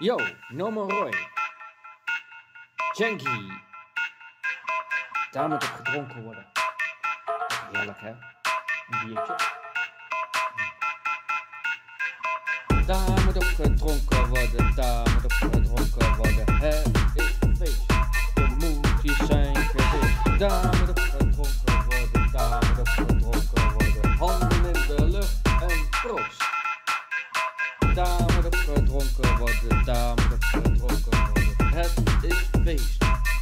Yo, Norman Roy. Janky. Daar moet op gedronken worden. Heerlijk hè? Een biertje. Daar moet op gedronken worden, daar moet op gedronken worden. Is een feest, je moet hier zijn geweest. Daar moet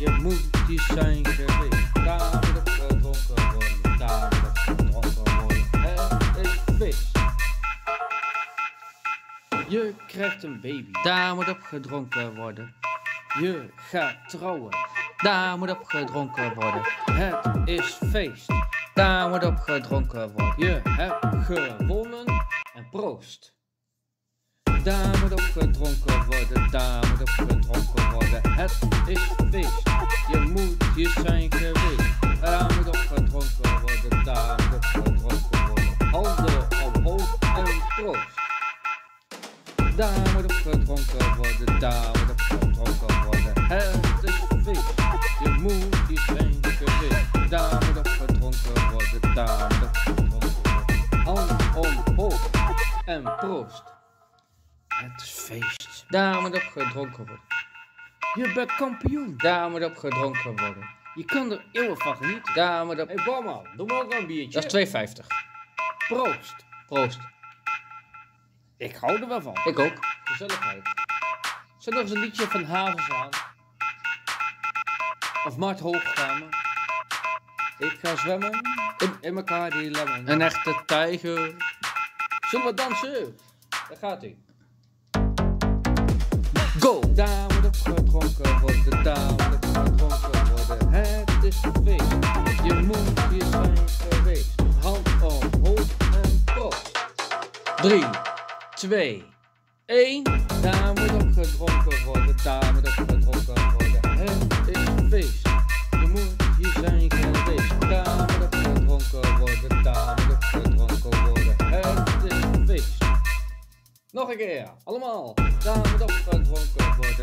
je moet hier zijn geweest. Op gedronken worden, op gedronken worden. Het is feest. Je krijgt een baby, daar moet op gedronken worden. Je gaat trouwen, daar moet op gedronken worden. Het is feest, daar moet op gedronken worden. Je hebt gewonnen en proost. Daar moet op gedronken worden, daar moet op Daar moet op gedronken worden, daar moet op gedronken worden. Het is feest, je moet hier zijn geweest. Daar moet op gedronken worden, daar moet op gedronken worden. Handen omhoog en proost. Het is feest, daar moet op gedronken worden. Je bent kampioen, daar moet op gedronken worden. Je kan er eeuwig van genieten, daar moet op... Hé hey, barman, doe me ook een biertje. Dat is 2,50. Proost. Proost. Ik hou er wel van. Ik ook. Gezelligheid. Zet nog eens een liedje van Havens aan. Of Mart Hoogkamer. Ik ga zwemmen in, in elkaar die lemmen. Een echte tijger. Zullen we dansen? Daar gaat hij. Go! Daar moet op gedronken worden, daar moet op gedronken worden. Het is een feest, je moet hier zijn geweest. Hand omhoog en proost. 3, 2, 1. Daar moet op gedronken worden, daar moet gedronken worden. Het is feest, je moet hier zijn geweest. Daar moet op gedronken worden, daar moet gedronken worden. Het is feest. Nog een keer, allemaal. Daar moet op gedronken worden,